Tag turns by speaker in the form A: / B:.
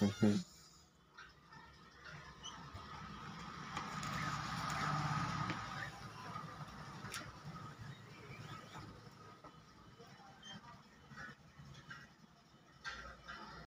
A: Mhm.